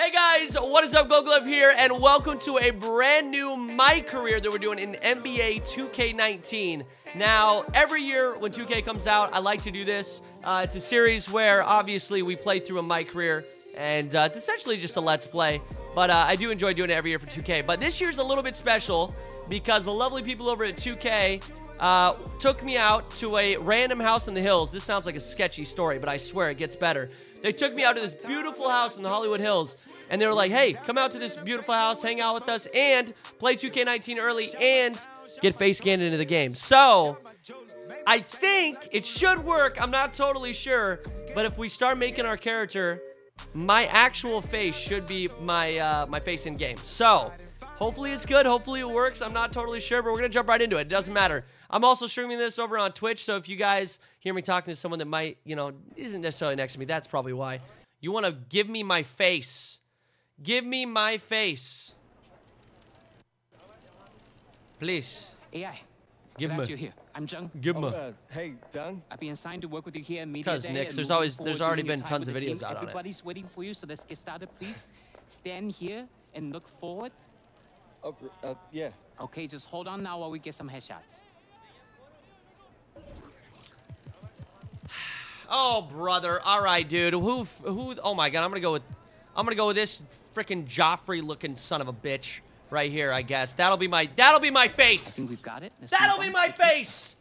Hey guys, what is up? GoldGlove here, and welcome to a brand new My Career that we're doing in NBA 2K19. Now, every year when 2K comes out, I like to do this. Uh, it's a series where obviously we play through a My Career, and uh, it's essentially just a Let's Play. But uh, I do enjoy doing it every year for 2K. But this year's a little bit special because the lovely people over at 2K uh, took me out to a random house in the hills. This sounds like a sketchy story, but I swear it gets better. They took me out to this beautiful house in the Hollywood Hills, and they were like, hey, come out to this beautiful house, hang out with us, and play 2K19 early, and get face scanned into the game. So, I think it should work. I'm not totally sure, but if we start making our character, my actual face should be my uh, my face in game. So, hopefully it's good. Hopefully it works. I'm not totally sure, but we're gonna jump right into it. It doesn't matter. I'm also streaming this over on Twitch, so if you guys hear me talking to someone that might, you know, isn't necessarily next to me, that's probably why. You want to give me my face. Give me my face. Please. AI. Give glad me. you're here. I'm Jung. Give me. Uh, hey, Dung. I've been assigned to work with you here at Media Because, Day Nix, there's always- there's already been tons of videos team. out on it. Everybody's waiting for you, so let's get started, please. Stand here and look forward. Oh, uh, yeah. Okay, just hold on now while we get some headshots. Oh, brother. All right, dude. Who? Who? Oh my God. I'm gonna go with. I'm gonna go with this freaking Joffrey-looking son of a bitch right here. I guess that'll be my. That'll be my I face. think we've got it. Let's That'll be on. my face.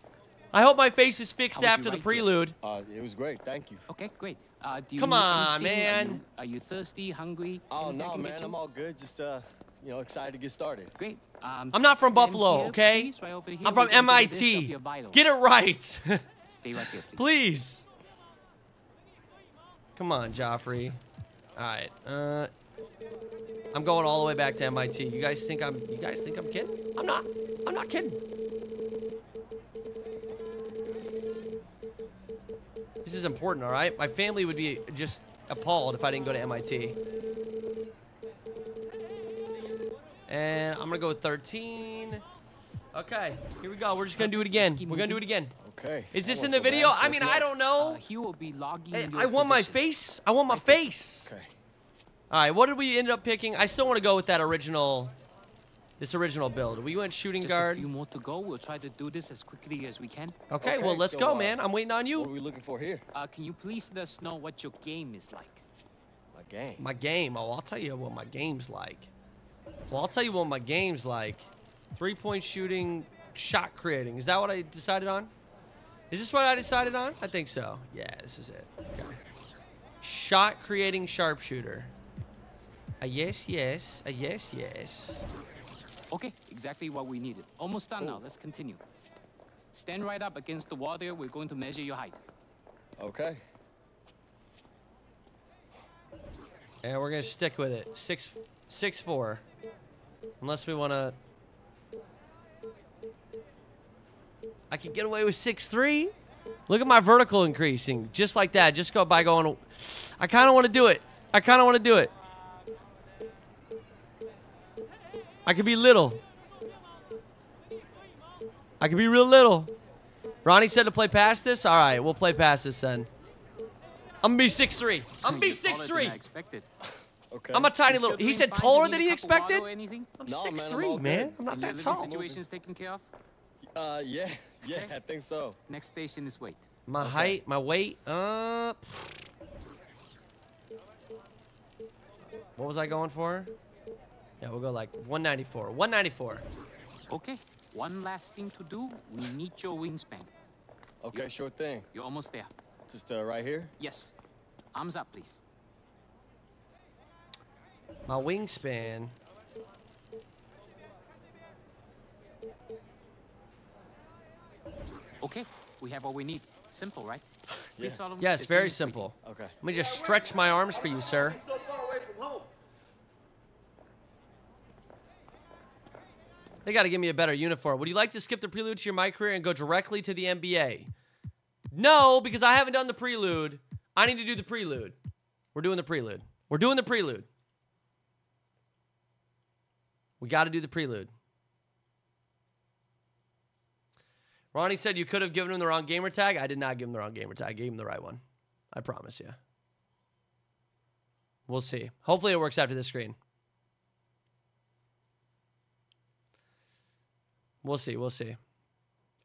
I hope my face is fixed How was after the ride here? prelude. Uh, it was great. Thank you. Okay, great. Uh, do you Come on, anything? Are man. you, are you thirsty, hungry? Oh no, man. I'm all good. Just uh, you know, excited to get started. Great. Um, I'm not from Buffalo, here, okay? please, right over here. I'm from gonna get a list of MIT. Get it right. Stay right there, please. Please. Come on, Joffrey. All right. Uh, I'm going all the way back to MIT. You guys think I'm? You guys think I'm kidding? I'm not. I'm not kidding. This is important, all right? My family would be just appalled if I didn't go to MIT. And I'm gonna go with 13. Okay, here we go. We're just gonna do it again. We're gonna do it again. Okay. Is this in the video? I mean, I don't know. Uh, he will be logging Hey, your I want my face. I want my face. Okay. All right, what did we end up picking? I still want to go with that original, this original build. We went shooting Just a guard. few more to go. We'll try to do this as quickly as we can. Okay, Okay, well let's so, go, uh, man. I'm waiting on you. What are we looking for here? Uh, can you please let us know what your game is like? My game. My game. Oh, I'll tell you what my game's like. Well, I'll tell you what my game's like. Three-point shooting, shot creating. Is that what I decided on? Is this what I decided on? I think so. Yeah, this is it. Shot creating sharpshooter. A yes, yes. A yes, yes. Okay, exactly what we needed. Almost done now. Oh. Let's continue. Stand right up against the wall there. We're going to measure your height. Okay. And we're gonna stick with it. Six, six four. Unless we wanna. I could get away with six three. Look at my vertical increasing, just like that. Just go by going. I kind of want to do it. I kind of want to do it. I could be little. I could be real little. Ronnie said to play past this. All right, we'll play past this then. I'm gonna be six three. I'm gonna be six three. I expected. I'm a tiny You still little. He said taller than he a cup of water expected. or anything? I'm No, six man, I'm three, man. I'm not Your that living tall. situation's taken care of. Uh, yeah, yeah, I think so. Next station is weight. My height, my weight. Uh, what was I going for? Yeah, we'll go like 194. 194. Okay. One last thing to do. We need your wingspan. Okay, sure thing. You're almost there. Just uh, right here. Yes. Arms up, please. My wingspan. Okay. We have what we need. Simple, right? Yeah. Please. Yes, very simple. Okay. Let me just stretch my arms for you, sir. so far away from home. They got to give me a better uniform. Would you like to skip the prelude to your my career and go directly to the NBA? No, because I haven't done the prelude. I need to do the prelude. We're doing the prelude. We're doing the prelude. We got to do the prelude. Ronnie said you could have given him the wrong gamer tag. I did not give him the wrong gamer tag. I gave him the right one. I promise you. We'll see. Hopefully it works after the screen. We'll see. We'll see.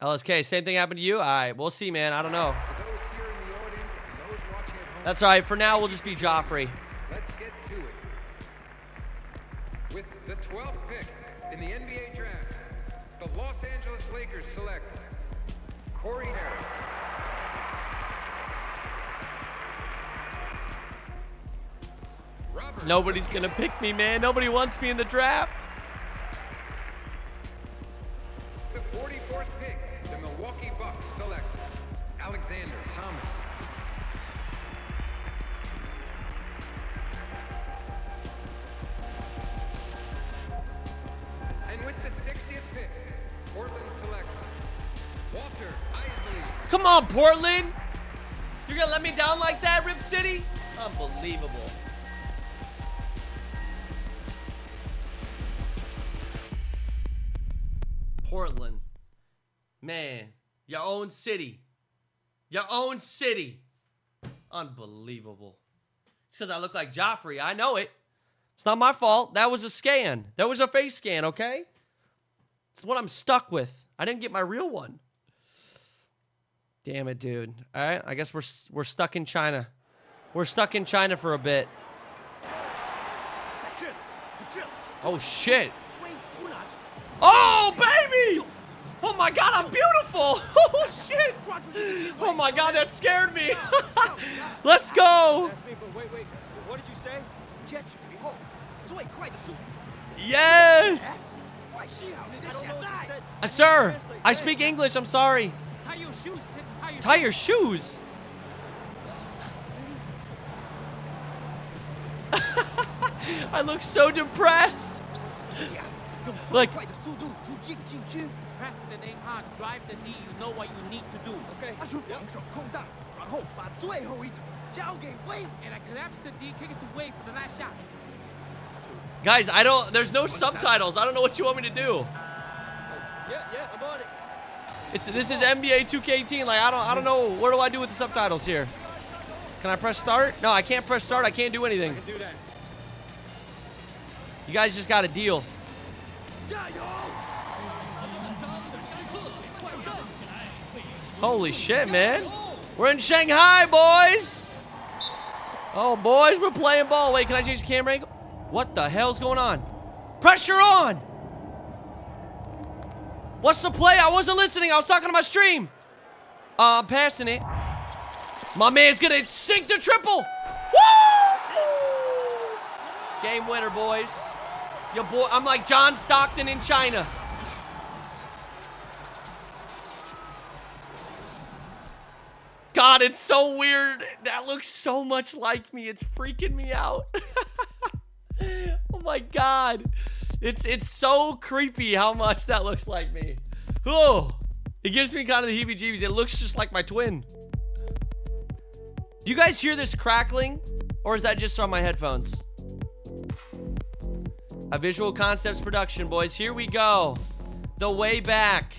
LSK, same thing happened to you? All right, we'll see, man. I don't know. To those here in the audience and those watching at home, That's all right. For now, we'll just be Joffrey. let's get to it. With the 12th pick in the NBA draft, the Los Angeles Lakers select Corey Harris. Robert Nobody's going to pick me, man. Nobody wants me in the draft. City. Your own city. Unbelievable. It's because I look like Joffrey. I know it. It's not my fault. That was a scan. That was a face scan, okay? It's what I'm stuck with. I didn't get my real one. Damn it, dude. All right, I guess we're we're stuck in China. We're stuck in China for a bit. Oh shit. Oh baby! Oh my god, I'm beautiful! Oh shit! Oh my god, that scared me! Let's go! Yes! Uh, sir, I speak English, I'm sorry. Tie your shoes? I look so depressed. Like Like- 最快的速度突进禁区， Press the name hard. Drive the knee. You know what you need to do. Okay. 他是防守空档，然后把最后一投交给威。 And I collapse the D. Kick it to Wade for the last shot. Guys, I don't. There's no subtitles. I don't know what you want me to do. Yeah, yeah, I'm on it. It's this is NBA 2K18. Like I don't. I don't know. What do I do with the subtitles here? Can I press start? No, I can't press start. I can't do anything. Do that. You guys just got a deal. Holy shit, man. We're in Shanghai, boys. Oh, boys, we're playing ball. Wait, can I change the camera angle? What the hell's going on? Pressure on. What's the play? I wasn't listening. I was talking to my stream. Uh, I'm passing it. My man's gonna sink the triple. Woo! Game winner, boys. Your boy, I'm like John Stockton in China. God, it's so weird. That looks so much like me. It's freaking me out. oh my god. It's it's so creepy how much that looks like me. Oh, it gives me kind of the heebie-jeebies. It looks just like my twin. Do you guys hear this crackling? Or is that just on my headphones? A Visual Concepts production, boys. Here we go. The way back.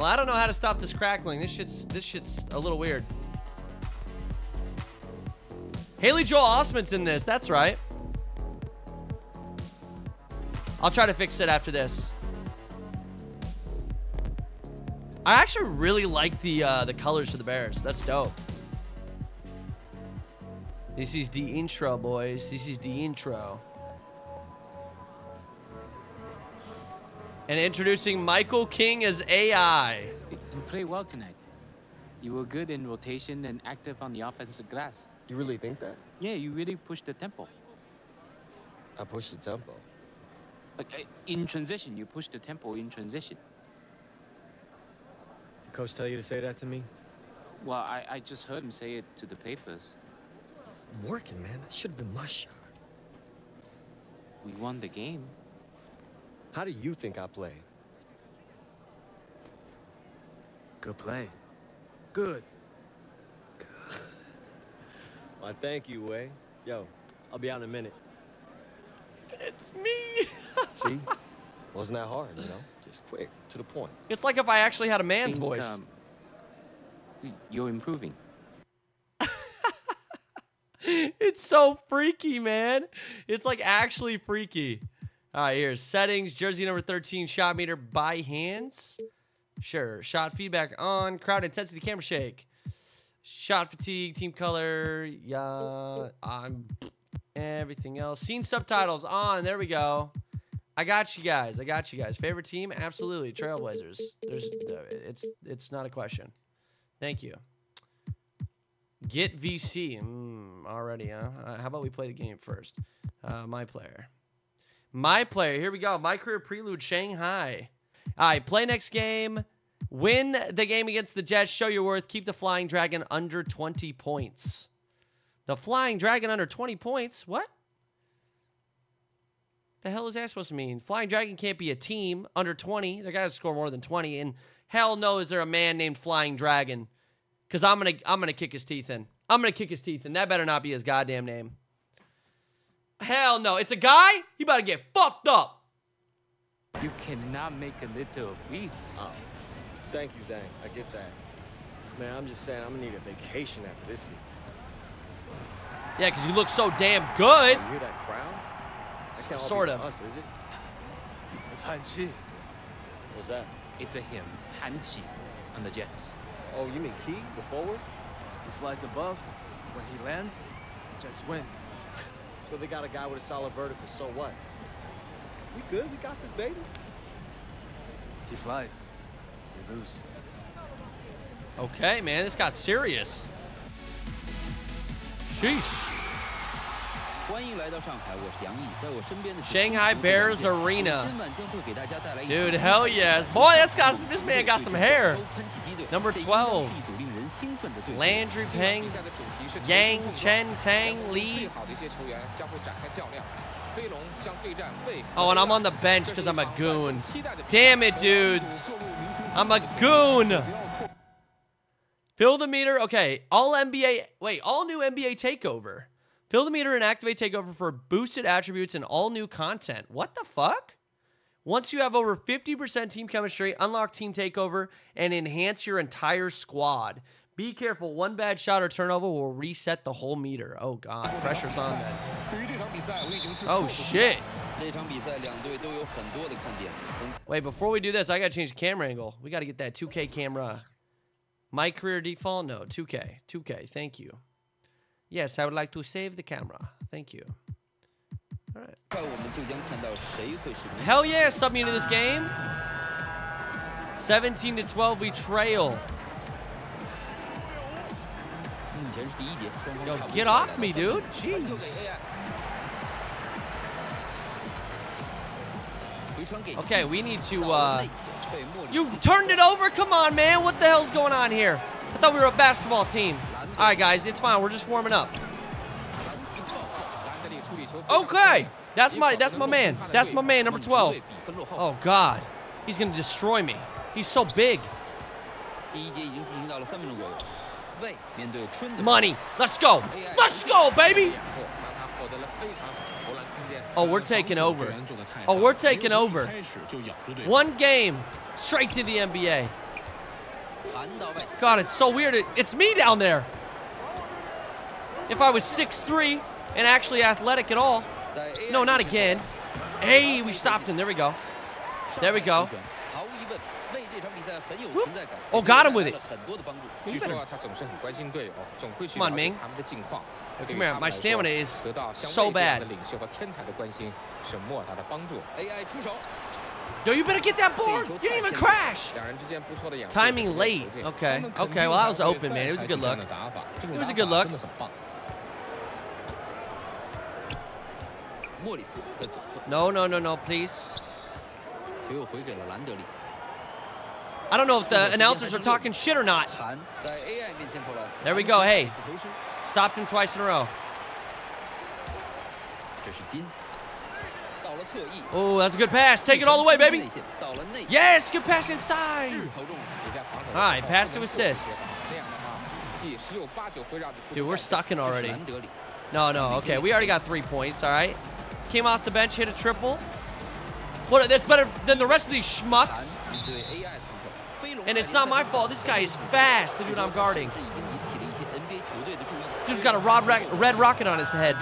Well, I don't know how to stop this crackling. This shit's this shit's a little weird. Haley Joel Osment's in this. That's right. I'll try to fix it after this. I actually really like the uh, the colors for the Bears. That's dope. This is the intro, boys. This is the intro. And introducing Michael King as AI. You you played well tonight. You were good in rotation and active on the offensive glass. You really think that? Yeah, you really pushed the tempo. I pushed the tempo. Like uh, in transition, you pushed the tempo in transition. Did coach tell you to say that to me? Well, I, I just heard him say it to the papers. I'm working, man. That should have been my shot. We won the game. How do you think I played? Good play. Good. Good. Why, thank you, Way. Yo, I'll be out in a minute. It's me. See? Wasn't that hard, you know? Just quick, to the point. it's like if I actually had a man's Think, voice. um, you're improving. it's so freaky, man. It's like actually freaky. All right, here's settings, jersey number 13, shot meter by hands. Sure. Shot feedback on, crowd intensity, camera shake. Shot fatigue, team color, yeah, um, everything else. Scene subtitles on. There we go. I got you guys. I got you guys. Favorite team? Absolutely, Trailblazers. There's, it's, it's not a question. Thank you. Get VC. Mm, already, huh? Uh, how about we play the game first? Uh, my player. My player. Here we go. My career prelude, Shanghai. All right, play next game. Win the game against the Jets. Show your worth. Keep the Flying Dragon under 20 points. The Flying Dragon under 20 points? What? The hell is that supposed to mean? Flying Dragon can't be a team under 20. They got to score more than 20. And hell no is there a man named Flying Dragon. Because I'm going to I'm gonna kick his teeth in. I'm going to kick his teeth in. That better not be his goddamn name. Hell no. It's a guy? He about to get fucked up. You cannot make a little of beef. Oh, thank you, Zang. I get that. Man, I'm just saying I'm gonna need a vacation after this season. Yeah, because you look so damn good. You hear that crowd? That can't all Sort be of. for us, is it? It's Han Chi. What's that? It's a him, Han Qi, on the Jets. Oh, you mean Key, the forward? He flies above. When he lands, Jets win. So they got a guy with a solid vertical, so what? We good, we got this, baby. He flies. We lose. Okay, man, this got serious. Sheesh. Shanghai Bears Arena. Dude, hell yes. Boy, that's got, this man got some hair. Number 12. Landry Peng Yang Chen Tang Li. Oh, and I'm on the bench because I'm a goon. Damn it, dudes. I'm a goon. Fill the meter. Okay, all NBA. Wait, all new NBA takeover. Fill the meter and activate takeover for boosted attributes and all new content. What the fuck? Once you have over 50% team chemistry, unlock team takeover and enhance your entire squad. Be careful. One bad shot or turnover will reset the whole meter. Oh, God. Pressure's on then. Oh, shit. Wait, before we do this, I got to change the camera angle. We got to get that 2K camera. My career default? No, 2K. 2K. Thank you. Yes, I would like to save the camera. Thank you. All right. Hell yeah, sub me into this game. 17 to 12, we trail. Yo, get off me, dude. Jeez. Okay, we need to, uh... You turned it over? Come on, man. What the hell's going on here? I thought we were a basketball team. All right, guys. It's fine. We're just warming up. Okay. That's my that's my man. That's my man, number 12. Oh, God. He's going to destroy me. He's so big. Money. Let's go. Let's go, baby. Oh, we're taking over. Oh, we're taking over. One game straight to the NBA. God, it's so weird. It's me down there. If I was 6'3 and actually athletic at all. No, not again. Hey, we stopped him. There we go. There we go. Oh, got him with it. Come on, Ming. Come here, my stamina is so bad. Yo, you better get that board. You didn't even crash. Timing late. Okay. Okay, well, that was open, man. It was a good look. It was a good look. No, no, no, no, please. I don't know if the announcers are talking shit or not. There we go. Hey, stopped him twice in a row. Oh, that's a good pass. Take it all the way, baby. Yes, good pass inside. All right, pass to assist. Dude, we're sucking already. No, no, okay. We already got three points, all right? Came off the bench, hit a triple. What, that's better than the rest of these schmucks. And it's not my fault. This guy is fast, the dude I'm guarding. Dude's got a rod red rocket on his head.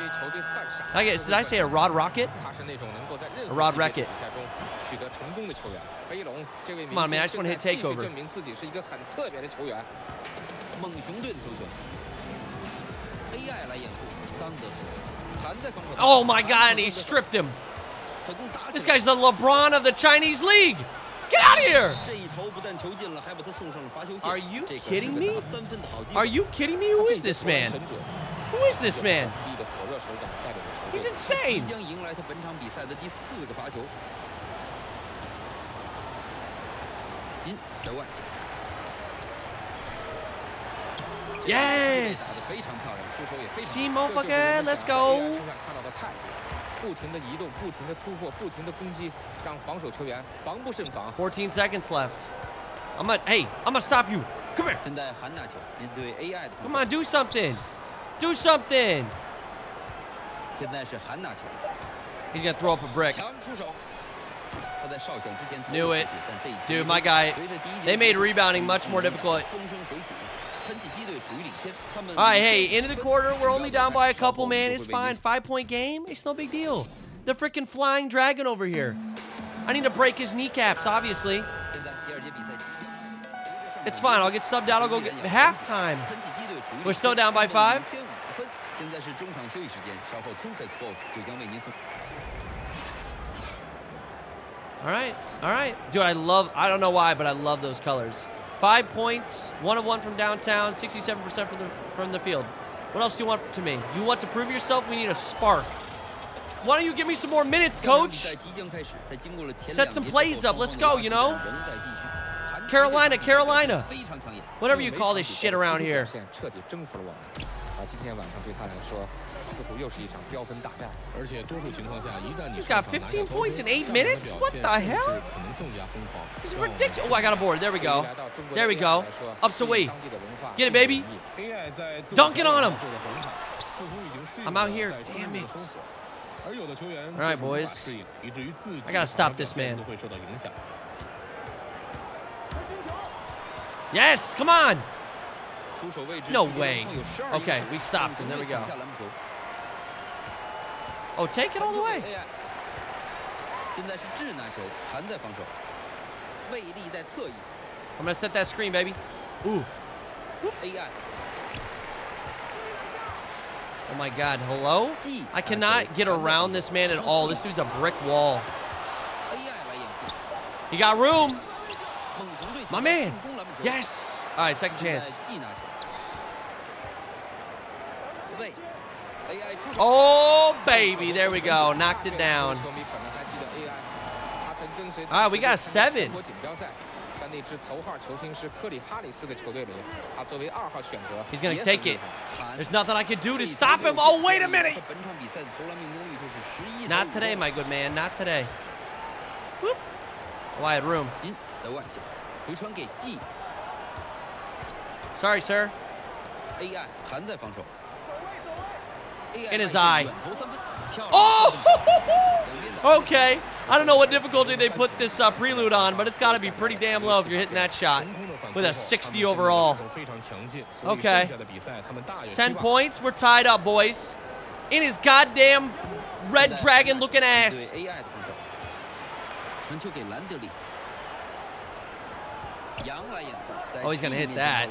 I guess, did I say a rod rocket? A rod rocket. Come on, man. I just want to hit takeover. Oh my god, and he stripped him. This guy's the LeBron of the Chinese League. Get out of here! 这一投不但球进了，还把他送上了罚球线。 Are you 这可 kidding 是个 me? 打三分的好机 Are 会。 you kidding me? Who is this man? 神准， Who is this man? C 的火热手感带领着球 He's 队。 insane. 即将迎来他本场比赛的第四个罚球。金在外线。这个 Yes 打得非常漂亮，出手也非常 See, 这就是 motherfucker, 我们 let's 想在 AI go. 身上看到的态度，不停的移动，不停的突破，不停的攻击，让防守球员防不胜防。 14 seconds left. I'm gonna, hey, I'm gonna stop you. Come here. 现在韩大球面对 AI 的防 Come 守 on, do something. Do something. 现在是韩大球， He's gonna throw up a brick. 强出手。他在哨响之前投 Knew 出 it. 去但这一球 Dude, 没 my 中 guy, 随着第一节 they made 结束 rebounding much more 进入 difficult. All right, hey, into the quarter. We're only down by a couple, man. It's fine. Five-point game. It's no big deal. The freaking flying dragon over here. I need to break his kneecaps, obviously. It's fine. I'll get subbed out. I'll go get halftime. We're still down by five. All right. All right. Dude, I love, I don't know why, but I love those colors. Five points, one of one from downtown, 67% from the from the field. What else do you want to me? You want to prove yourself? We need a spark. Why don't you give me some more minutes, coach? Set some plays up. Let's go, you know? Carolina, Carolina. Whatever you call this shit around here. 现彻底征服了我们。啊，今天晚上对他来说，似乎又是一场飙分大战。而且多数情况下，一旦你 He's got 上场拿下 15球 points in 这 eight 样的 minutes? 表 What 现 the 甚至 hell? 可能更加疯狂。 This is 希望我们 ridiculous. Oh, I got a board. There we 对于 go. 来到中国的 There we AI go. 来说 Up to 适应 Wade. 当地的文化 Get it, 并不 baby. 容易 AI 在自我 Dunk it 调 on 整 him. 做得很好，似乎已经适应 I'm out 了 here. 在中 Damn 国的 it. 生活而有的球员 All right, 就是无法 boys. 适应，以至于自己 I gotta 的场 stop 上 this 表现 man. 都会受到影响。 Yes, come on. 出手位置 No 距离 way. 篮筐有12 英 Okay, 尺 we stopped him. 没 There we 有抢 go. 下篮球 Oh, take it all the way. 传球给 AI 现在是智拿球，韩在防守，魏力在侧翼 I'm gonna set that screen, baby. Ooh. ，AI Oh my God. Hello? 季 I 拿球 cannot get 韩在 around 防 this 守 man at 出 all. 四 This dude's a brick wall. AI 来掩护， He got room. 猛熊队 My 前 man. 进攻篮板球 Yes. All right, second 现在 chance. Oh, baby. There we go. Knocked it down. All right, we got seven. He's going to take it. There's nothing I can do to stop him. Oh, wait a minute. Not today, my good man. Not today. Whoop. Wide room. Sorry, sir in his eye. Oh! okay. I don't know what difficulty they put this uh, prelude on, but it's got to be pretty damn low if you're hitting that shot with a 60 overall. Okay. 10 points. We're tied up, boys. In his goddamn red dragon looking ass. Oh, he's going to hit that.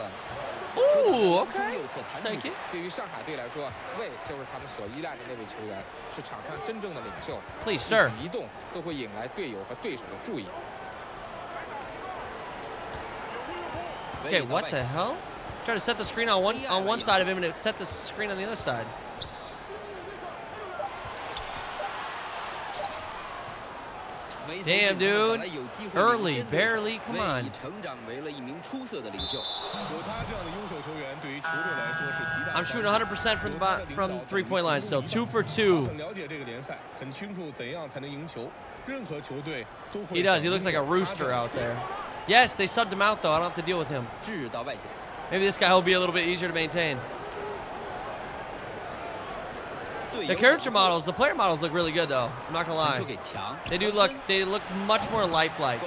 投篮 Ooh, 传球 okay. 右侧弹出 Take it. 对于上海队来说，魏就是他们所依赖的那位球员，是场上真正的领袖。 Please, 一 sir. 举一动都会引来队友和对手的注意。 Okay, 魏到 what 外 the 线 hell? Try to set the screen on one on one side of him and it set the screen on the other side. Damn, dude. Early, barely. Come on. I'm shooting 100% from the from three-point line So Two for two. He does. He looks like a rooster out there. Yes, they subbed him out, though. I don't have to deal with him. Maybe this guy will be a little bit easier to maintain. The character models, the player models look really good though. I'm not gonna lie. They do look, they look much more lifelike.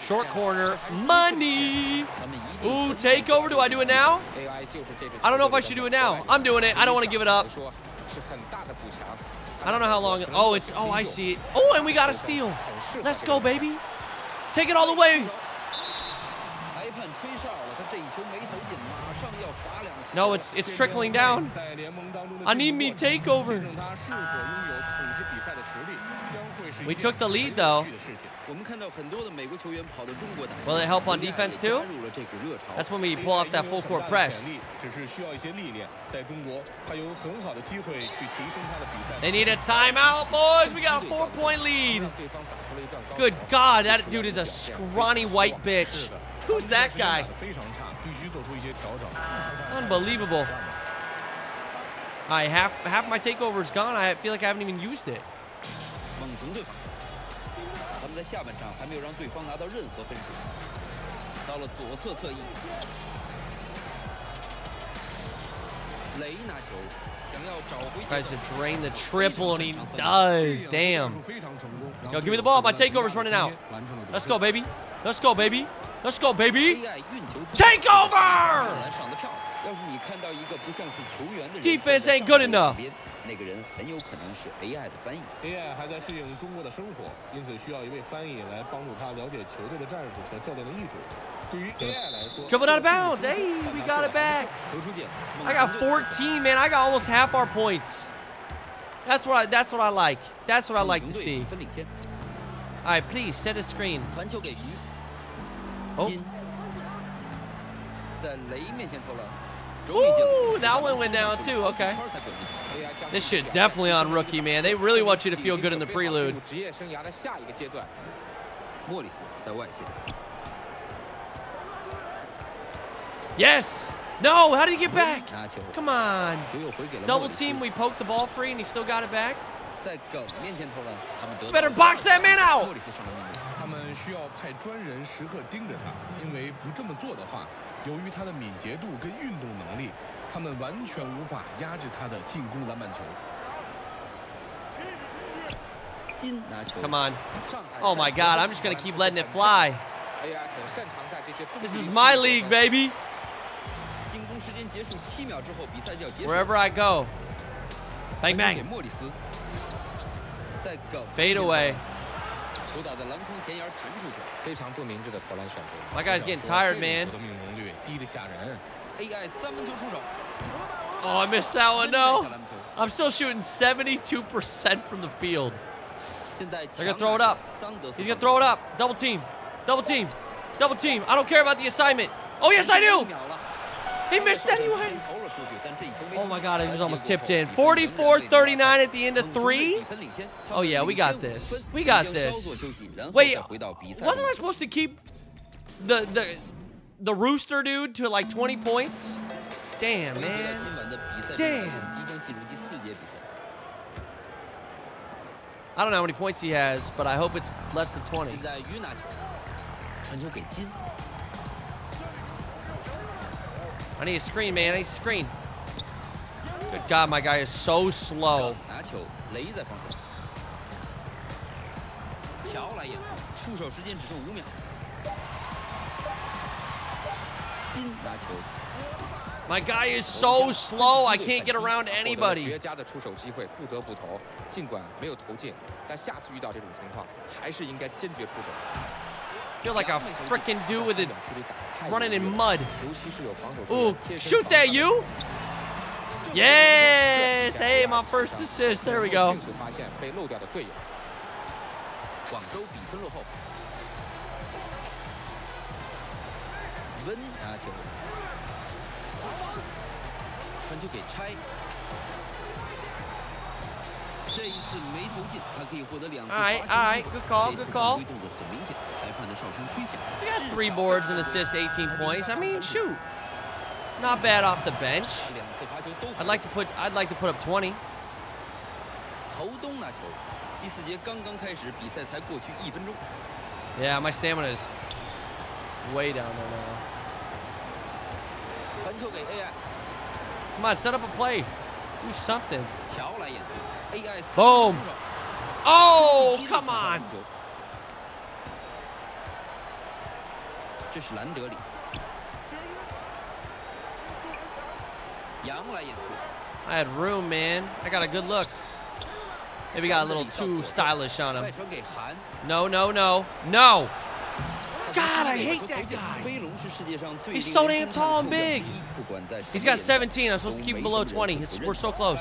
Short corner, money. Ooh, takeover. Do I do it now? I don't know if I should do it now. I'm doing it. I don't want to give it up. I don't know how long. Oh, it's. Oh, I see it. Oh, and we got a steal. Let's go, baby. Take it all the way. No, it's it's trickling down. I need me takeover. We took the lead though. Will it help on defense too? That's when we pull off that full court press. They need a timeout, boys. We got a four point lead. Good God, that dude is a scrawny white bitch. Who's that guy? Unbelievable. I half half my takeover is gone. I feel like I haven't even used it. Tries to drain the triple, and he does. Damn. Yo, give me the ball. My takeover's running out. Let's go, baby. Let's go, baby. Let's go, baby. Takeover! 运球突 Take 篮 over! 上的漂亮。要是你看到一个不像是球员的人 Defense 站在 ain't good 上 enough. 边那个人很有可能是 AI 的翻译。 AI 还在适应中国的生活，因此需要一位翻译来帮助他了解球队的战术和教练的意图。对于 AI 来说 Dribbled out of bounds. Hey, we got it back. 球出界，猛 I 攻 got 对 14, man. I got almost half our points. That's what I, that's what I like. That's what I 猛 like 攻 to 队 see. 比分领先， All right, please set a screen. 传球给鱼， Oh. 金在雷面前投篮，终于进 Ooh, that one went down too. Okay. This shit definitely on rookie, man. They really want you to feel good in the prelude. Yes! No! How did he get back? Come on. Double team, we poked the ball free and he still got it back. Better box that man out! 里斯上了命令。他们需要派专人时刻盯着他，因为不这么做的话，由于他的敏捷度跟运动能力，他们完全无法压制他的进攻篮板球。金拿球 Come on. 上海 Oh my god, I'm just going to keep letting it fly. AI 很擅长在这些中 This 距离 is 出 my 手 league, 的 baby. 进攻时间结束七秒之后，比赛就要结束。 Wherever I go. Bang, 传球给 bang. 莫里斯，在梗 Fade away. 球打在篮筐前沿弹出去非常不明智的投篮选择。 My guy's getting tired, man. 的命中率低得吓人。 ，AI 三分球出手， Oh, I missed that one. 分拆 No. 下篮球。 I'm still shooting 72% from the field. 现在 They're gonna throw it up. 桑德斯 He's gonna throw it up. Double team. Double team. Double team. I don't care about the assignment. Oh, yes, I 一 do. 秒了 He missed anyway. 投了出去，但这一球没 Oh my 进 god, he was 裁 almost 决 tipped 过 in. 后比分仍然被 44-39 at the end of 猛攻队 three. 比分领先他 Oh 们 yeah, we 领 got 先五 this. 分 We got 将 this. 稍作休息然后 Wait, 再回到比赛 wasn't I 中 supposed to keep the the the rooster dude to like 20 points. Damn, man. Damn. I don't know how many points he has, but I hope it's less than 20. I need a screen, man. I need a screen. Good God, my guy is so slow. My guy is so slow. I can't get around 获得了 anybody. 绝佳的出手机会，不得不投。尽管没有投进，但下次遇到这种情况，还是应该坚决出手。 Feel like a freaking dude with it 距离打得太 running 远 in 了 mud. 尤其是有防守球 Ooh, 员贴身 shoot 防 that 守 you. Yes. Hey, my first assist. There we go. 迅速发现被漏掉的队友。广州比分落后。 温拿球，传球给拆。这一次没投进，他可以获得两次 Alright, 罚球 alright, 机会 good call, 这次 good call. 犯规动作很明显，裁判的哨声吹响。 We got three boards and assists, 18 points. I mean, shoot. Not bad off the bench. 两次罚球都 I'd like to put I'd like to put up 20. 侯东拿球。第四节刚刚开始，比赛才过去一分钟。 Yeah, my stamina is way down there now. Come on, set up a play. Do something. Boom. Oh, come on. I had room, man. I got a good look. Maybe got a little too stylish on him. No, no, no. No. God, I hate that guy. He's so damn tall and big. He's got 17. I'm supposed to keep him below 20. It's, we're so close.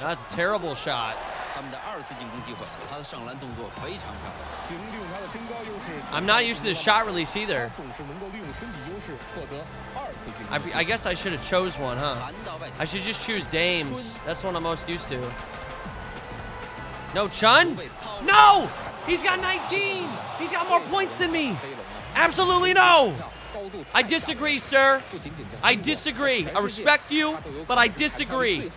That's a terrible shot. 他们的二次进攻机会，他的上篮动作非常漂亮。请利用他的身高优势。 I'm not used to the shot release either. 他总是能够利用身体优势获得二次进攻 I, 机会。 I guess I should have chose one, huh? 弹到外 I 线， should just choose Dames. That's what I'm most used to. No, Chun? No! He's got 19! He's got more points than me! Absolutely no! I disagree, sir. I disagree. I respect you, but I disagree.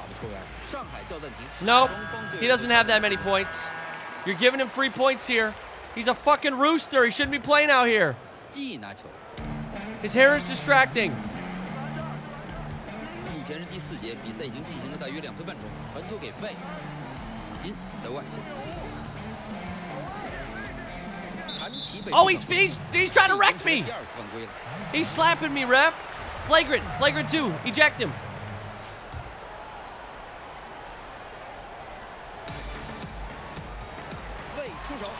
Nope. He doesn't have that many points. You're giving him free points here. He's a fucking rooster. He shouldn't be playing out here. His hair is distracting. Oh, he's, he's, he's trying to wreck me. He's slapping me, ref. Flagrant. Flagrant 2. Eject him.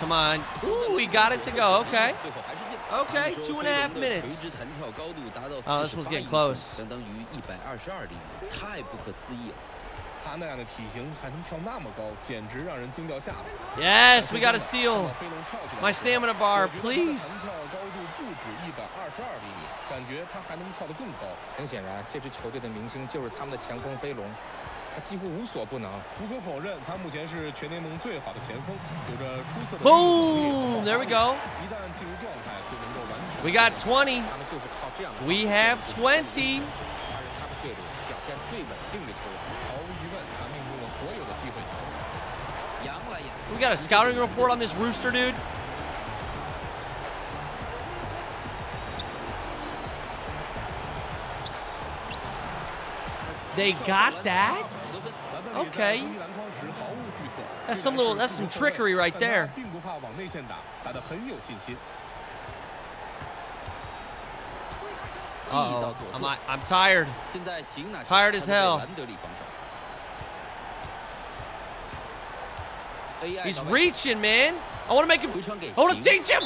Come on. Ooh, we got it to go. Okay. 最后还是进。 Okay, 他们说 two and a half 飞龙的 minutes. 垂直弹跳高度达到 Oh, this 48 one's getting 英尺 close. 相当于一百二十二厘米，太不可思议了。他那样的体型还能跳那么高，简直让人惊掉下巴。 Yes, we got a steal. 飞龙跳起来 My stamina bar, 我觉得他的 please. 弹跳高度不止一百二十二厘米，感觉他还能跳得更高。很显然，这支球队的明星就是他们的前锋飞龙， 他几乎无所不能。无可否认，他目前是全联盟最好的前锋，有着出色的 Boom! There we go. 一旦进入状态，就能够完全。 We got 20. 他们就是靠这样的。 We have 20. 他是他们队里表现最稳定的球员。毫无疑问，他命中了所有的机会球。杨来掩护。 We got a scouting report on this rooster dude. They got that? Okay. That's some little, that's some trickery right there. Uh -oh. I'm, I'm tired. Tired as hell. He's reaching, man. I want to make him. I want to teach him.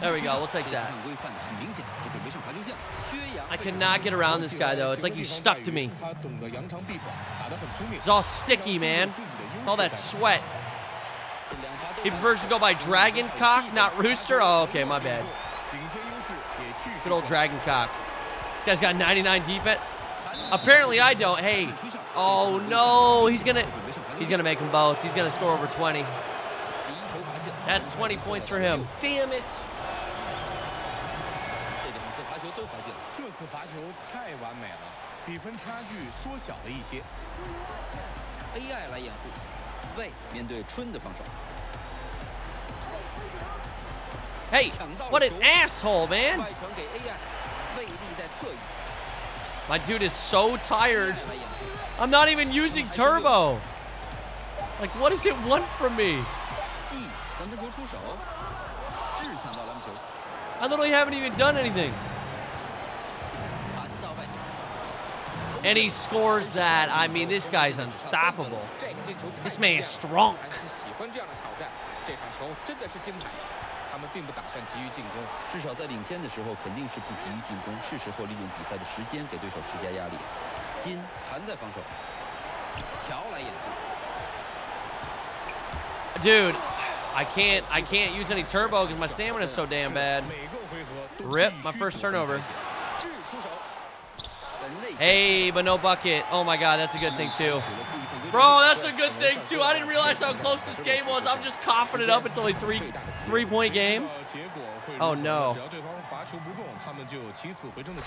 There we go. We'll take that. I cannot get around this guy, though. It's like he's stuck to me. He's all sticky, man. All that sweat. He prefers to go by Dragon Cock, not Rooster. Oh, okay, my bad. Good old Dragon Cock. This guy's got 99 defense. Apparently, I don't. Hey. Oh, no. He's going to he's gonna make them both. He's going to score over 20. That's 20 points for him. Damn it. 比分差距缩小了一些。 AI 来掩护，魏面对春的防守， Hey, what an asshole, man. 外传给 AI，魏立在侧翼， My dude is so tired. 来掩护， I'm not even using turbo. Like, what does it want from me? 季三分球出手，掷抢到篮球， I literally haven't even done anything. and he scores that. I mean, this guy's unstoppable. This man is strong. Dude, I can't I can't use any turbo because my stamina is so damn bad. Rip, my first turnover. Hey, but no bucket. Oh my god, that's a good thing too. Bro, that's a good thing too. I didn't realize how close this game was. I'm just coughing it up. It's only three three point game. Oh no.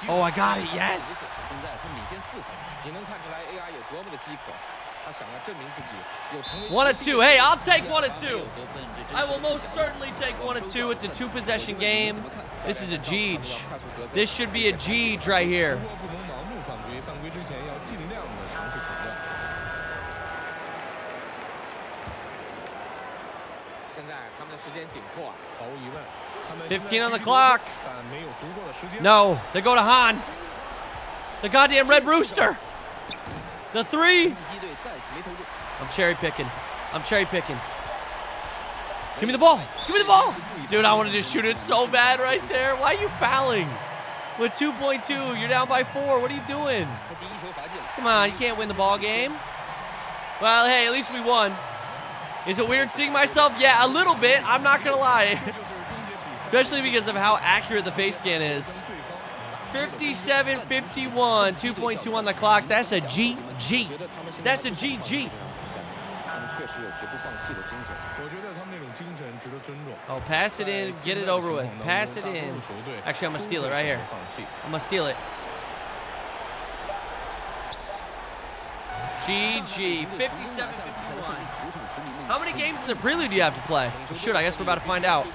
Oh, I got it. Yes. One of two. Hey, I'll take one of two. I will most certainly take one of two. It's a two possession game. This is a Jeej. This should be a Jeej right here. 15 on the clock. No, they go to Han. The goddamn Red Rooster. The three. I'm cherry picking. I'm cherry picking. Give me the ball. Give me the ball. Dude, I wanted to shoot it so bad right there. Why are you fouling? With 2.2, you're down by four. What are you doing? Come on, you can't win the ball game. Well, hey, at least we won. Is it weird seeing myself? Yeah, a little bit. I'm not going to lie. especially because of how accurate the face scan is. 57 51, 2.2 on the clock. That's a GG. That's a GG. Oh, pass it in. Get it over with. Pass it in. Actually, I'm going to steal it right here. I'm going to steal it. GG. 57 51. How many games in the prelude do you have to play? Shoot, I guess we're about to find out.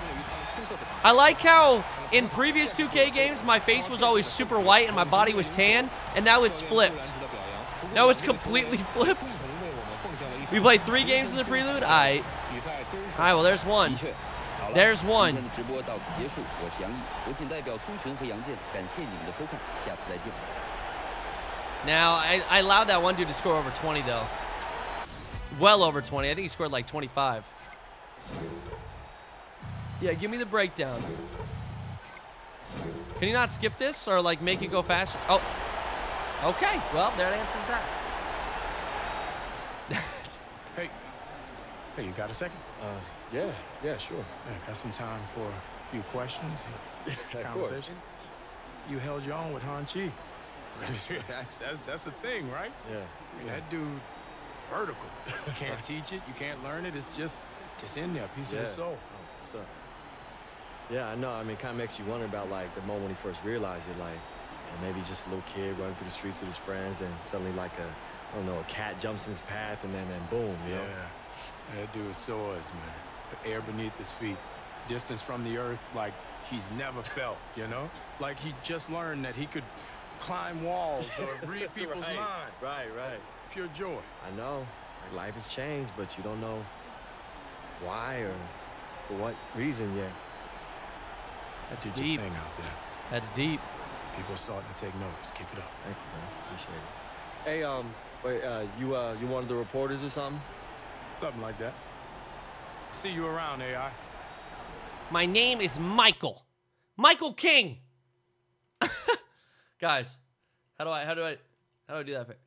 I like how in previous 2K games, my face was always super white and my body was tan, and now it's flipped. Now it's completely flipped. We played three games in the prelude? Alright. Alright, well, there's one. There's one. Now, I, I allowed that one dude to score over 20, though. Well over 20. I think he scored like 25. Yeah, give me the breakdown. Can you not skip this or like make it go faster? Oh, okay. Well, that answers that. Hey, hey, you got a second? Uh, yeah, yeah, sure. Yeah, got some time for a few questions, Of conversation. course. You held your own with Han Chi. that's, that's that's the thing, right? Yeah. I mean, that dude, vertical. You can't teach it. You can't learn it. It's just, just in there, piece of Yeah. the soul. What's up? Yeah, I know. I mean, it kind of makes you wonder about like the moment when he first realized it. Like, and maybe he's just a little kid running through the streets with his friends, and suddenly like a, I don't know, a cat jumps in his path, and then and boom, you know. Yeah, that dude soars, man. The air beneath his feet, distance from the earth, like he's never felt. You know, like he just learned that he could climb walls or read people's Right, minds. Right, right. Pure joy. I know. Like life has changed, but you don't know why or for what reason yet. That's Did deep. your thing out there. That's deep. People are starting to take notice. Keep it up. Thank you, man. Appreciate it. Hey, um, wait, uh, you uh, you one of the reporters or something? Something like that. See you around, AI. My name is Michael. Michael King. Guys, how do I how do I how do I do that?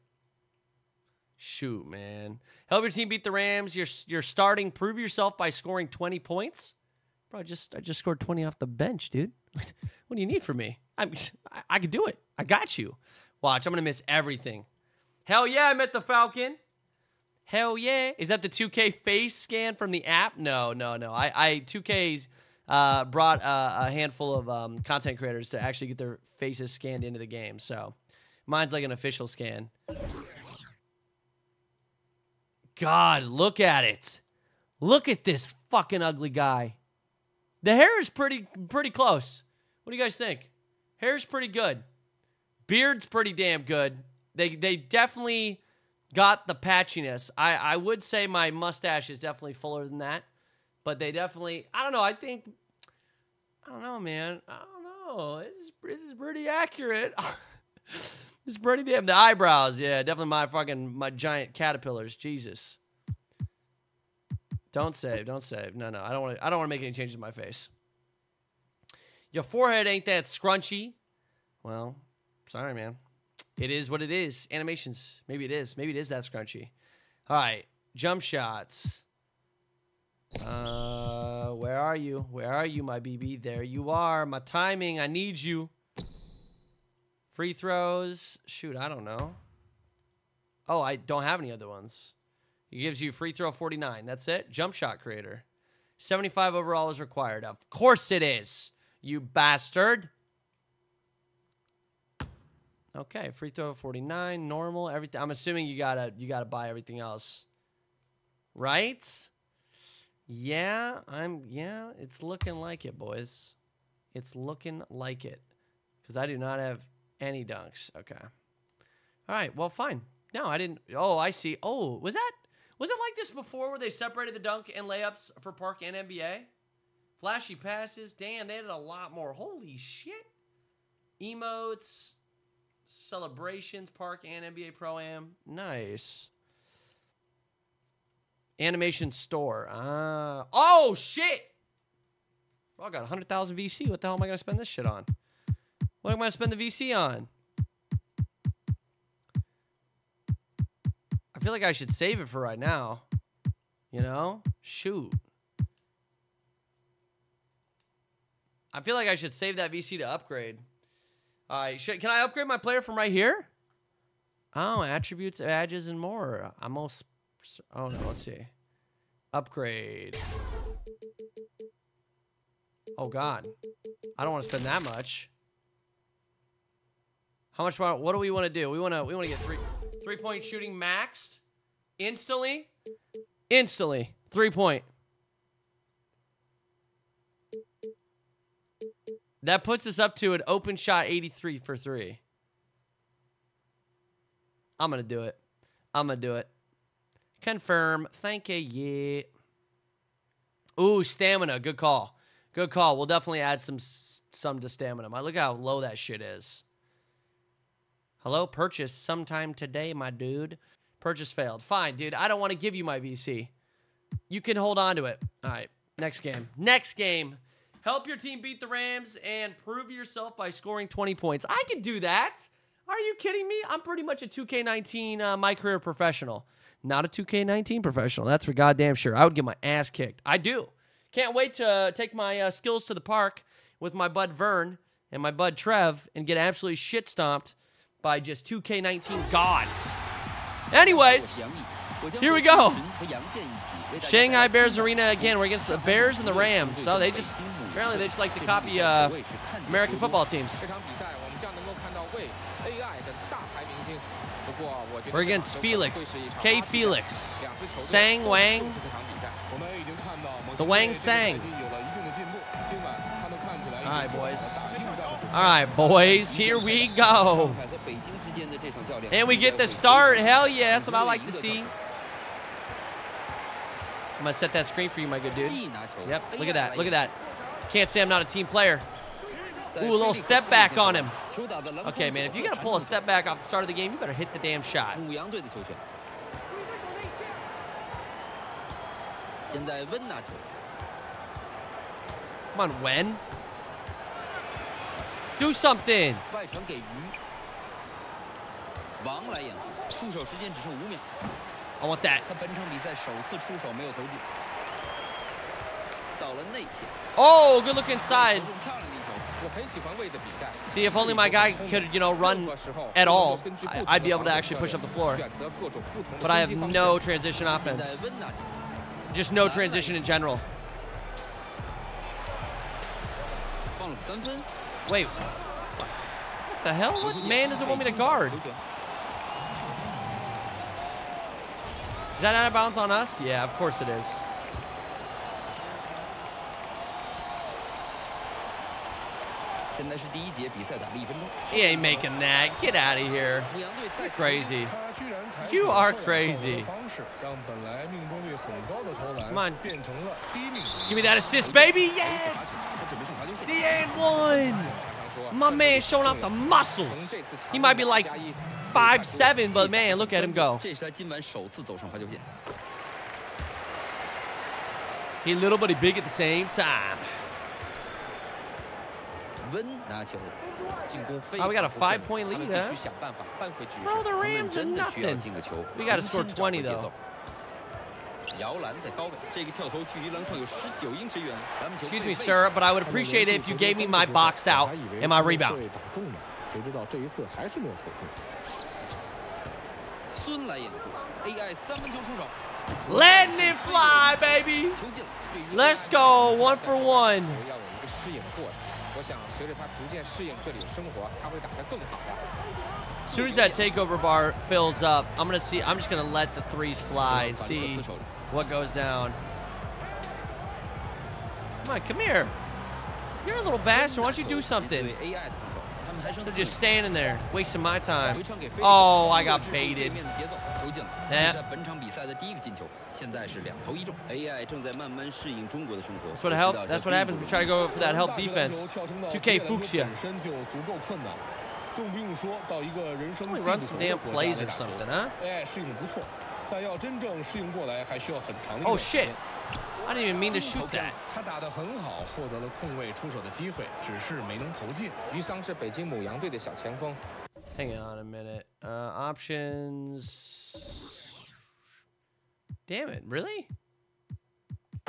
Shoot, man. Help your team beat the Rams. You're you're starting. Prove yourself by scoring 20 points. Bro, I just I just scored 20 off the bench, dude. what do you need from me? I I, I could do it. I got you. Watch, I'm gonna miss everything. Hell yeah, I met the Falcon. Hell yeah. Is that the 2K face scan from the app? No, no, no. I, I 2K uh, brought uh, a handful of um, content creators to actually get their faces scanned into the game. So mine's like an official scan. God, look at it. Look at this fucking ugly guy. The hair is pretty pretty close. What do you guys think? Hair's pretty good. Beard's pretty damn good. They they definitely got the patchiness. I I would say my mustache is definitely fuller than that, but they definitely I don't know. I think I don't know, man. I don't know. It's it's pretty accurate. it's pretty damn the eyebrows. Yeah, definitely my fucking my giant caterpillars. Jesus. Don't save. Don't save. No, no. I don't want to. I don't want to make any changes to my face. Your forehead ain't that scrunchy. Well, sorry, man. It is what it is. Animations. Maybe it is. Maybe it is that scrunchy. All right. Jump shots. Uh, where are you? Where are you, my BB? There you are. My timing. I need you. Free throws. Shoot, I don't know. Oh, I don't have any other ones. Gives you free throw 49. That's it. Jump shot creator. 75 overall is required. Of course it is. You bastard. Okay, free throw 49, normal, everything. I'm assuming you gotta you gotta buy everything else. Right? Yeah, I'm yeah, it's looking like it, boys. It's looking like it. Because I do not have any dunks. Okay. All right, well, fine. No, I didn't. Oh, I see. Oh, was that was it like this before where they separated the dunk and layups for Park and NBA? Flashy passes. Damn, they added a lot more. Holy shit. Emotes, celebrations, Park and NBA Pro Am. Nice. Animation store. Uh, oh, shit. I got 100,000 VC. What the hell am I going to spend this shit on? What am I going to spend the VC on? I feel like I should save it for right now. You know? Shoot. I feel like I should save that VC to upgrade. All right, should, can I upgrade my player from right here? Oh, attributes, badges, and more. I'm most. Oh no, let's see. Upgrade. Oh God, I don't want to spend that much. How much? More? What do we want to do? We want to. We want to get three three point shooting maxed instantly. Instantly, three point. That puts us up to an open shot 83 for three. I'm going to do it. I'm to do it. Confirm. Thank you. Yeah. Ooh, stamina. Good call. Good call. We'll definitely add some some to stamina. My look how low that shit is. Hello, purchase sometime today, my dude. Purchase failed. Fine, dude. I don't want to give you my VC. You can hold on to it. All right. Next game. Next game. Help your team beat the Rams and prove yourself by scoring 20 points. I can do that. Are you kidding me? I'm pretty much a 2K19 uh, my career professional. Not a 2K19 professional. That's for goddamn sure. I would get my ass kicked. I do. Can't wait to take my uh, skills to the park with my bud Vern and my bud Trev and get absolutely shit stomped by just 2K19 gods. Anyways, here we go. Shanghai Bears Arena again. We're against the Bears and the Rams. So they just apparently they just like to copy uh, American football teams. We're against Felix, K Felix, Sang Wang, the Wang Sang. All right, boys. All right, boys. Here we go. And we get the start. Hell yeah, that's what I like to see. I'm going to set that screen for you, my good dude. Yep, look at that. Look at that. Can't say I'm not a team player. Ooh, a little step back on him. Okay, man, if you got to pull a step back off the start of the game, you better hit the damn shot. Come on, Wen. Do something. 王来掩护，出手时间只剩五秒。I want that. 他本场比赛首次出手没有投进。到了内线。Oh, good look inside. See, if only my guy could, you know, run at all, I'd be able to actually push up the floor. But I have no transition offense. Just no transition in general. Wait. What the hell? What man doesn't want me to guard? Is that out of bounds on us? Yeah, of course it is. He ain't making that. Get out of here. You're crazy. You are crazy. Come on. Give me that assist, baby. Yes! The end one. My man showing off the muscles. He might be like five seven, but man, look at him go. He little but he big at the same time. Oh, we got a five-point lead, huh? Bro, the Rams are nothing. We got to score 20, though. Excuse me, sir, but I would appreciate it if you gave me my box out and my rebound. Letting it fly, baby. Let's go, one for one. As soon as that takeover bar fills up, I'm gonna see. I'm just gonna let the threes fly and see what goes down. Come on, come here. You're a little bastard. Why don't you do something? They're just standing there, wasting my time. Oh, I got baited. Yeah. That's what help. That's what happens. We try to go for that help defense. 2K Fuchsia. Only run some damn plays or something, huh? Oh shit. I didn't even mean to shoot that. 他打得很好，获得了空位出手的机会，只是没能投进。于桑是北京母羊队的小前锋， Hang on a minute. Uh, options. Damn it! Really?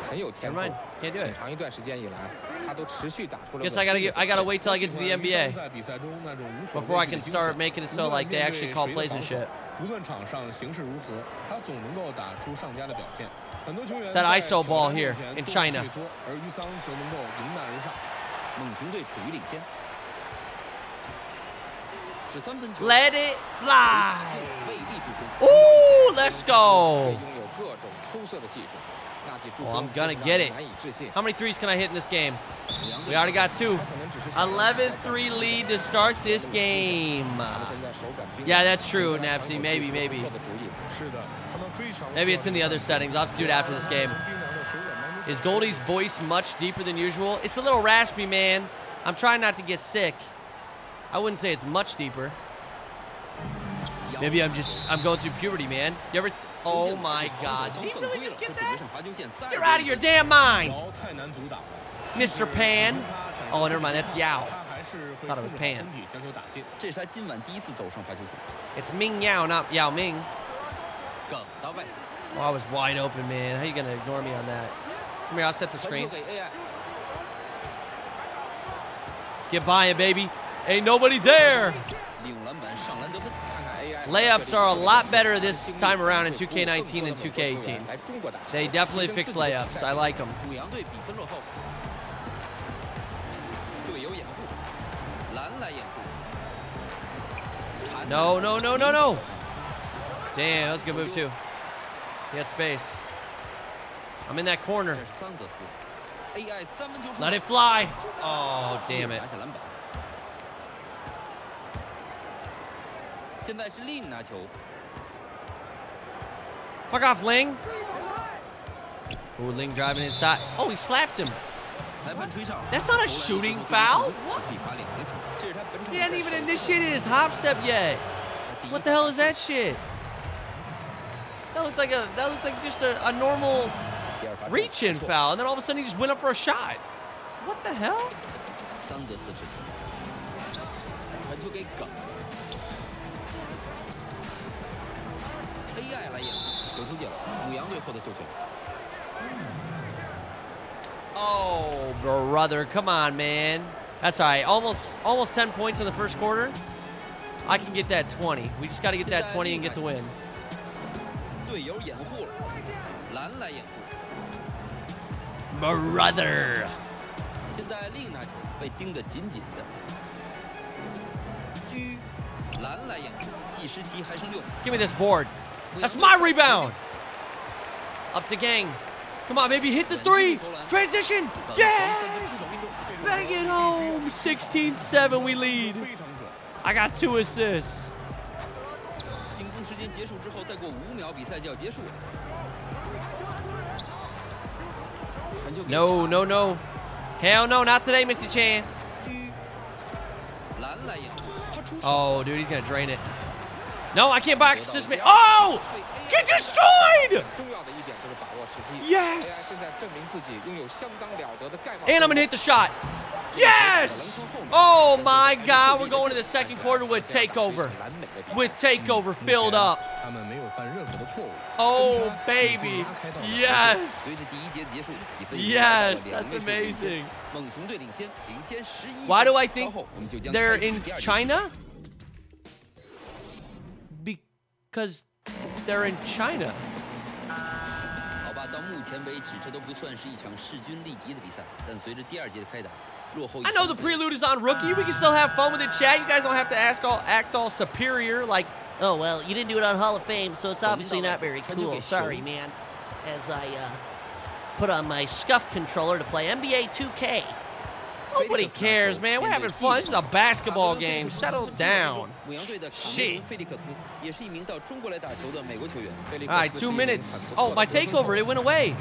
很有天 Never 赋 mind.。Can't do 很 it. 长一段时间以来，他都持续打出了 Guess I gotta 稳定 get. 的 I gotta wait till I get to the 喜欢于 NBA 桑在比赛中那种无所 before I 畏惧 can 的精 start 神 making it so 无论 like they 面 actually 对 call 谁的 plays and 防守 shit. 无论场上形势如何，他总能够打出上佳的表现。 it's that ISO ball here in China. Let it fly. Ooh, let's go. Oh, I'm gonna get it. How many threes can I hit in this game? We already got two. 11-3 lead to start this game. Yeah, that's true, Napsy. Maybe, maybe. Maybe it's in the other settings. I'll have to do it after this game. Is Goldie's voice much deeper than usual? It's a little raspy, man. I'm trying not to get sick. I wouldn't say it's much deeper. Maybe I'm just, I'm going through puberty, man. You ever, oh my God. Did he really just get that? You're out of your damn mind. Mr. Pan. Oh, never mind, that's Yao. Thought it was Pan. It's Ming Yao, not Yao Ming. Oh, I was wide open, man. How you going to ignore me on that? Come here, I'll set the screen. Get by him, baby. Ain't nobody there. Layups are a lot better this time around in 2K19 than 2K18. They definitely fix layups. I like them. No, no, no, no, no. Damn, that was a good move too. He had space. I'm in that corner. Let it fly. Oh, damn it. Fuck off, Ling. Ooh, Ling driving inside. Oh, he slapped him. That's not a shooting foul. What? He hadn't even initiated his hop step yet. What the hell is that shit? That looked like a that looked like just a, a normal reach in foul, and then all of a sudden he just went up for a shot. What the hell? Oh, brother, come on, man. That's all right. Almost, almost 10 points in the first quarter. I can get that 20. We just got to get that 20 and get the win 队友掩护了，篮来掩护， Brother. 现在另拿球被盯得紧紧的，狙，篮来掩护，计时期还剩六秒。 Give me this board. That's my rebound. Up to gang. Come on, baby. Hit the three. Transition. Yes. Bang it home. 16-7, we lead. 非常准。 I got two assists. 进攻时间结束之后，再过五秒，比赛就要结束了。传球给 No, 查 no, no. Hell no, not today, Mr. Chan. 狙，篮来掩护，他出手。 Oh, dude, he's gonna drain it. No, I can't box this man. Oh! Get destroyed! 重要的一点就是把握时机。 Yes! AI 现在证明自己拥有相当了得的盖帽。 And I'm gonna hit the shot. Yes! Oh my god, we're going to the second quarter with takeover. 完美的比赛 With takeover filled up. 他们没有犯任何的错误。 Oh 分差 baby. 已经拉开到了 Yes! 随着第一节结束，比分已经来 Yes, 到了两 that's 位数领先 amazing. 猛熊队领先，领先十一。 Why do I 稍 think 后我们就将 they're 开启 in 第二节 China? Because they're in China. 好吧，到目前为止，这都不算是一场势均力敌的比赛。但随着第二节的开打， I know the prelude is on rookie. We can still have fun with it, chat. You guys don't have to ask all act all superior like, oh well, you didn't do it on Hall of Fame, so it's obviously not very cool. Sorry, man. As I uh, put on my scuff controller to play NBA 2K. Nobody cares, man. We're having fun. This is a basketball game. Settle down. Shit. All right, two minutes. Oh, my takeover, it went away.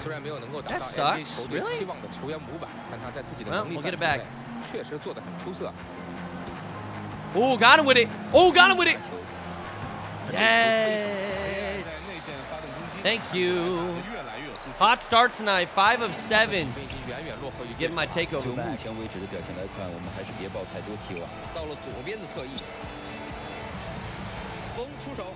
That sucks. Really? Well, we'll get it back. Oh, got him with it. Oh, got him with it. Yes. Thank you. 越来越有自信。 Hot start tonight. Five of seven. 已经远远落后于 Get 对 my 手。 takeover 就目 back. 前为止的表现来看，我们还是别抱太多期望。到了左边的侧翼，锋出手，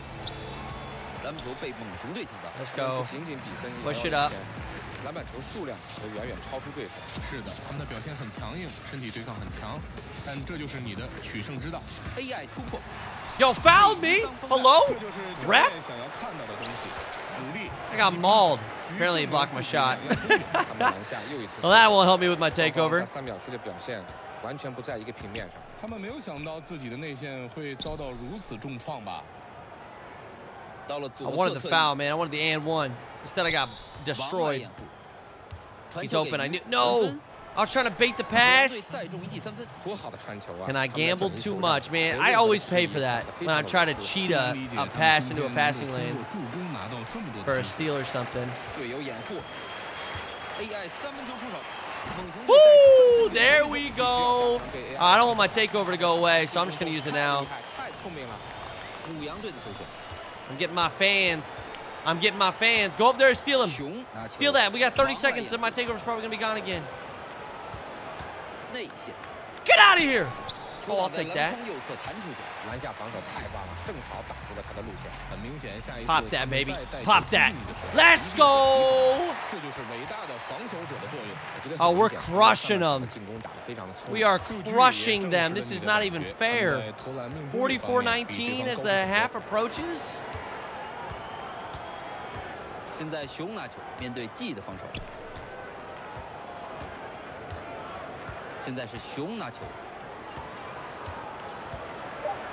篮球被猛熊队抢到。 Let's 不 go. 仅仅比分 Push 遥 it 遥 up. 领先篮板球数量也远远超出对手。是的，他们的表现很强硬，身体对抗很强，但这就是你的取胜之道。 AI 突破， Yo, fouled me. Hello? 这就是教 Ref? 练想要看到的东西。 努力。 I got mauled. Apparently he blocked my shot. 他们篮下又一次 well, that won't help me with my 双方 takeover. 在三秒区的表现完全不在一个平面上。他们没有想到自己的内线会遭到如此重创吧？到了 I 左 wanted 侧 the 侧翼 foul, man. I wanted the and one. Instead, I got 王来 destroyed. 掩护。传 He's 球给 open. I 于 knew. 得 No. I was trying to bait the pass. And I gambled too much, man. I always pay for that when I try to cheat a, a pass into a passing lane for a steal or something. Woo! There we go. I don't want my takeover to go away, so I'm just going to use it now. I'm getting my fans. I'm getting my fans. Go up there and steal them. Steal that. We got 30 seconds, and my takeover's probably going to be gone again. 内线， Get out of here. 球 Oh, I'll 打在 take 篮 that. 筐右侧弹出去，篮下防守太棒了，正好挡住了他的路线。很明显，下一次 Pop 他 that, 们 baby. 再带球 Pop 逼 that. 你的时候 Let's go. 这就是伟大的防守者的作用。我觉得 Oh, 很 we're 明显 crushing 他们 them. 进攻打得非常的聪 We 明。 are 数据也 crushing 证 them. 实了 This 你 is 的 not 感 even 觉他们 fair. 在投篮命中率方 44面比对 19 as 方高 the 很多 half approaches. 现在熊拿球面对 G 的防守， 现在是熊拿球，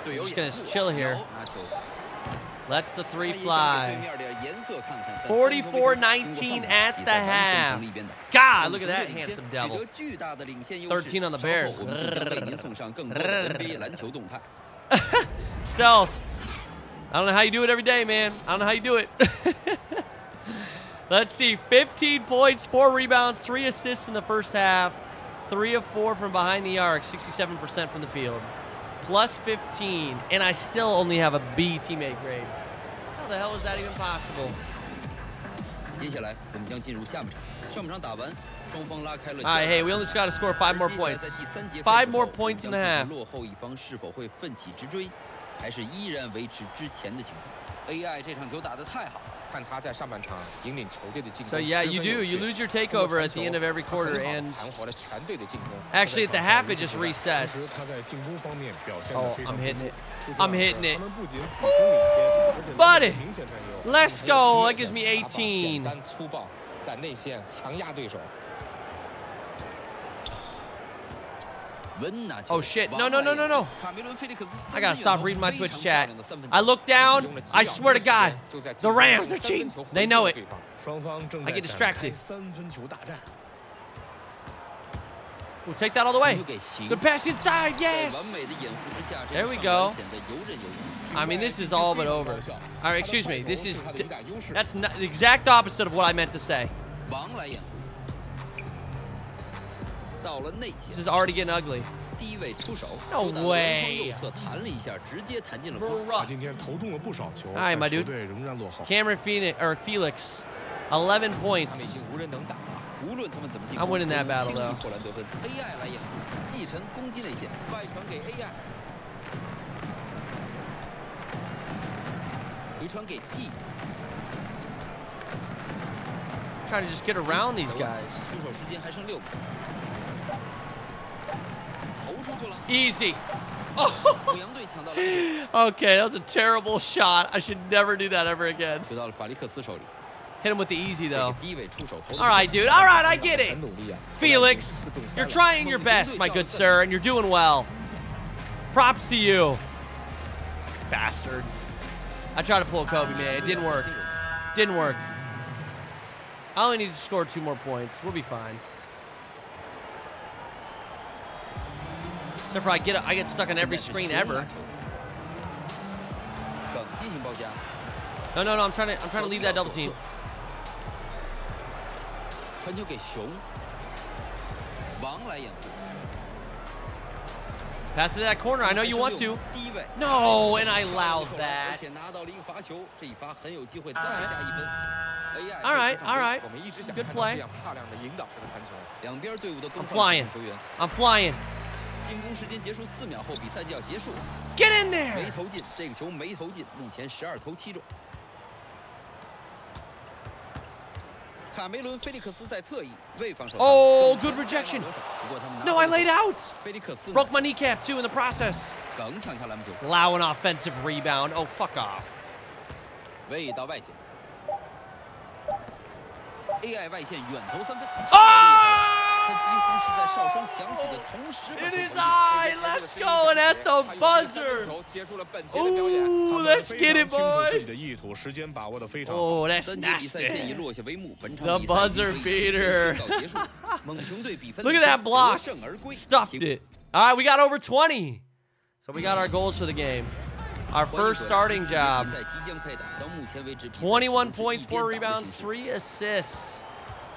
队友 Just 掩 gonna 护 chill here. 鸟拿球， Let's the 他 three 也想给对 fly. 面点颜色看看。但 44-19 三分球被通过上 at 比 the 赛完全 half. 成了一边倒 God, look at 猛 that 熊队领先 handsome 取 devil. 得巨大的领先优势。 13 on the 稍 Bears. 后我们就将为您送上更多的 NBA 篮球动态。 Stealth. I don't know how you do it every day, man. I don't know how you do it. Let's see. 15 points, 4 rebounds, 3 assists in the first half. 3 of 4 from behind the arc, 67% from the field. Plus 15. And I still only have a B teammate grade. How the hell is that even possible? 接下来我们将进入下半场，上半场打完，双方拉开了。 All right, hey, we only just got to score 5 more 而接下来 points. 在第三节 Five 开始 more 后 points in 将 the 看 half. 落后一方是否会奋起直追，还是依然维持之前的情况？AI 这场球打得太好， so yeah, you do. You lose your takeover at the end of every quarter, and actually at the half it just resets. Oh, I'm hitting it. I'm hitting it. Ooh, buddy, let's go. That gives me 18. Oh shit, no, no, no, no, no. I gotta stop reading my Twitch chat. I look down, I swear to God, the Rams are cheating. They know it. I get distracted. We'll take that all the way. Good pass inside, yes! There we go. I mean, this is all but over. All right, excuse me. This is... That's not, the exact opposite of what I meant to say. 王来掩护，到了内 This 线 is，already getting ugly. 低位出手， No 球打篮筐 way 右侧弹了一下，直接弹进了筐。他 Bruh. 今天投中了不少球， Hi, 但 my 球 dude. 队仍然落后。 Cameron Phoenix or Felix, 11他们已 points. 经无人能打了，无论他们怎么进 I'm 攻， winning that 都能 battle, 轻易 though. 破篮得分。AI 来掩护，继承攻击内线，外传给 AI，回传给 G， Trying to just get around these guys. 出手时间还剩六秒，投出去了， Easy. Oh. okay, that was a terrible shot. I should never do that ever again. Hit him with the easy, though. All right, dude. All right, I get it. Felix, you're trying your best, my good sir, and you're doing well. Props to you. Bastard. I tried to pull Kobe, man. It didn't work. Didn't work. I only need to score two more points. We'll be fine. So far, I get I get stuck on every screen ever. No, no, no! I'm trying to I'm trying to leave that double team. Pass it to that corner. I know you want to. No, and I allowed that. Ah. All right, all right. Good play. I'm flying. I'm flying. 进攻时间结束四秒后，比赛就要结束。 Get in 没 there. 投进，这个球没投进，目前十二投七中。卡梅伦·菲利克斯在侧翼为防守。 Oh, good rejection. 不过他们拿 No, 到 I 了 laid out. 菲利克斯 Broke my kneecap too in the process. 梗抢下篮球， Allow an offensive rebound. Oh, fuck off. 位到外线，AI 外线远投三分。啊 it is I! Let's go! And at the buzzer! Ooh, let's get it, boys! Oh, that's nasty. The buzzer beater. Look at that block. Stuffed it. All right, we got over 20. So we got our goals for the game. Our first starting job. 21 points, 4 rebounds, 3 assists.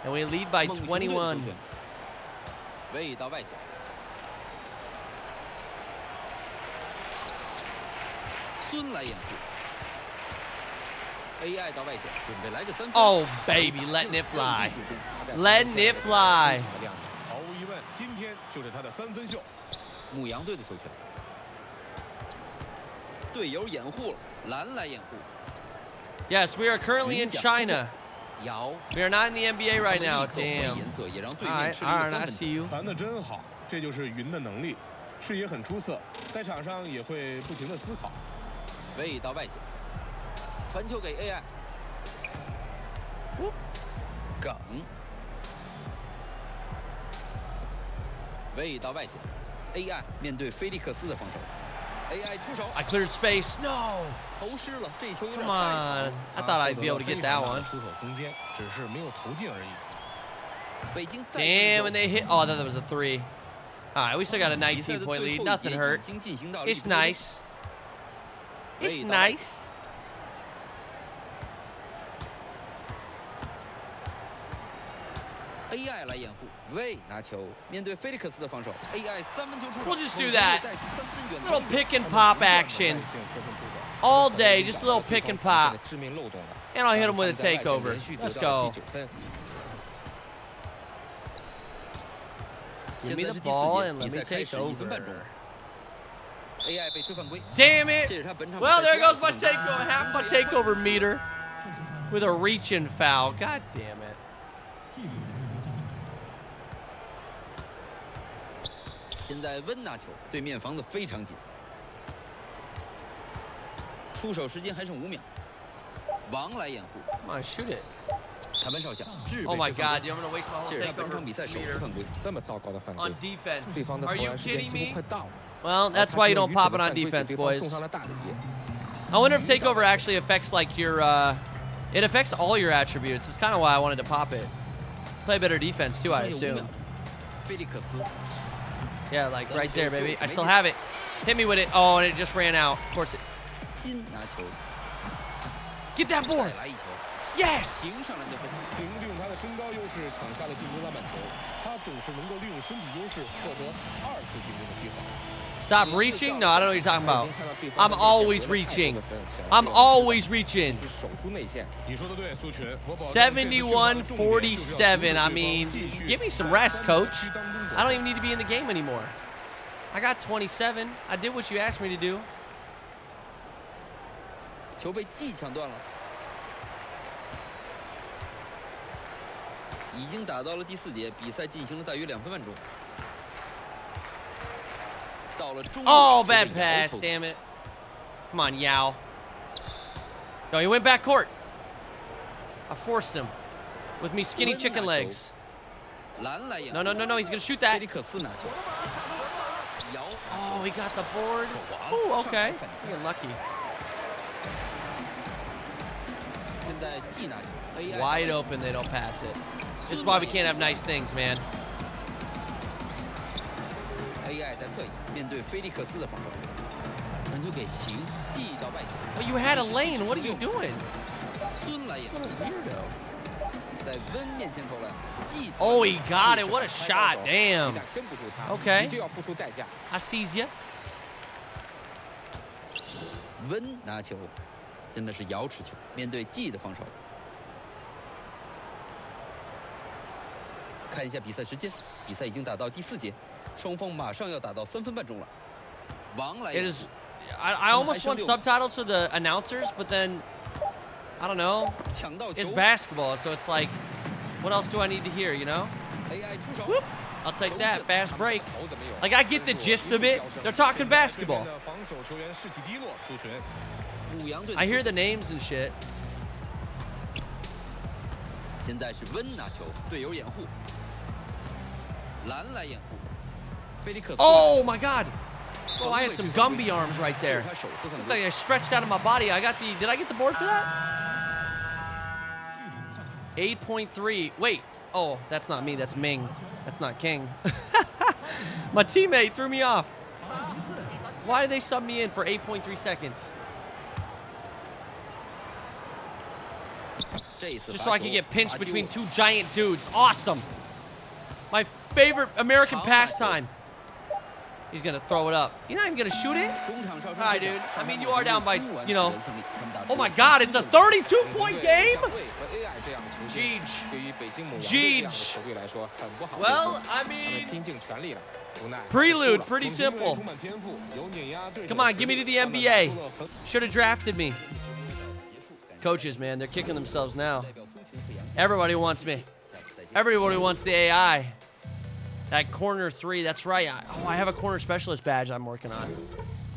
And we lead by 21. 权位到外线，孙来掩护，AI 到外线，准备来个三分。Oh, baby, letting it fly. Letting it fly. 毫无疑问，今天就是他的三分秀。牧羊队的球权，队友掩护了，蓝来掩护，Yes, we are currently in China. 姚。We are not in the NBA right now. Damn. 颜色也让对 All 面 right, 吃 all 了一 right, I 三分 see you. 传的真好，这就是云的能力，视野很出色，在场上也会不停的思考。位到外线，传球给 AI，梗，位到外线，AI 面对菲利克斯的防守 I cleared space. No. Come on. I thought I'd be able to get that one. Damn, when they hit. Oh, that was a three. All right, we still got a 19 point lead. Nothing hurt. It's nice. It's nice. 掩护，魏拿球，面对菲利克斯的防守，AI 三分球出手 We'll just do 猛熊队 that. 再次三分远 Little 投 pick and pop action. All day, just a little pick and pop. 致命漏洞了。 And I'll hit him with a 他们在外线 takeover. 连续得 Let's 到了 go. 第九分 Give 现 me 在 the 是第 ball 四 and 节， let 比 me 赛开 take 始一分半钟 over. ，AI 被吹犯规， Damn 这 it. 是他本场 Well, 比赛 there 第二 goes 次 my 犯规 takeover. Half my takeover meter with a reaching foul. God damn it. 现在温拿球，对面防的非常紧，出手时间还剩五秒，王来掩护， Come on, shoot it. 裁判哨响，制被 Oh my 吹犯 god, 规 dude, I'm gonna waste my whole 这是他本 takeover 场比赛首次 meter 犯规。这么糟糕的犯规 on，defense. 对方的 Are 投 you 篮时间 kidding 几乎 me? 快到了。 Well, 而 that's 他 why you 就 don't 愚 pop it 蠢地 on 犯规给 defense, 对方 boys. 送上了大礼。 I wonder if takeover actually affects like your uh it affects all your attributes. It's kind of why I wanted to pop it. Play better defense too, I 剩下五 assume. 秒，菲利克斯 Yeah, like right there, baby. I still have it. Hit me with it. Oh, and it just ran out. Of course it. Get that board. Yes. Stop reaching? No, I don't know what you're talking about. I'm always reaching. I'm always reaching. 71-47. I mean, give me some rest, coach. 区当中的 I don't even need to be in the game anymore. I got 27. I did what you asked me to do. 球被既抢断了，已经打到了第四节，比赛进行了大约两分半钟。到了中路 Oh, 球被 bad 摇 pass. 投 Damn it. Come on, Yao. No, he went back court. I forced him with me skinny chicken legs. No, no, no, no. He's going to shoot that. Oh, he got the board. Oh, okay. He's getting lucky. Wide open, they don't pass it. This is why we can't have nice things, man. But you had a lane. What are you doing? What a weirdo. 在温面前投篮，季 Oh, he got it. What a shot. 一 Damn. 旦跟不住他 OK 你就要付出代价。 I sees you. 温拿球，现在是瑶持球，面对季的防守。看一下比赛时间，比赛已经打到第四节，双方马上要打到三分半钟了。王来 It 掩 is. I, I almost want subtitles for the announcers, but then I don't know. It's basketball, so it's like, what else do I need to hear, you know? Whoop. I'll take that. Fast break. Like, I get the gist of it. They're talking basketball. I hear the names and shit. Oh my god! Oh, I had some Gumby arms right there. Looked like I stretched out of my body. I got the. Did I get the board for that? 8.3. Wait. Oh, that's not me. That's Ming. That's not King. My teammate threw me off. Why did they sub me in for 8.3 seconds? Just so I can get pinched between two giant dudes. Awesome. My favorite American pastime. He's going to throw it up. You're not even going to shoot it? Dude. I mean, you are down by, you know. Oh, my God. It's a 32-point game? Gige. Well, I mean, prelude, pretty simple. Come on, give me to the NBA. Should have drafted me. Coaches, man, they're kicking themselves now. Everybody wants me. Everybody wants the AI. That corner three, that's right. I, oh, I have a corner specialist badge I'm working on.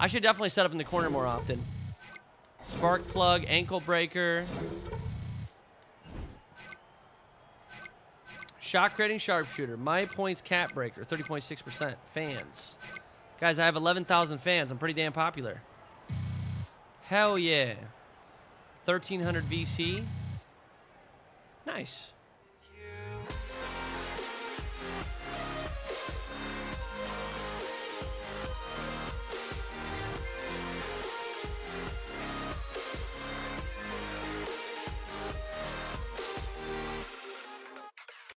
I should definitely set up in the corner more often. Spark plug, ankle breaker. Shot creating sharpshooter. My points cap breaker, 30.6%. Fans. Guys, I have 11,000 fans. I'm pretty damn popular. Hell yeah. 1300 VC. Nice.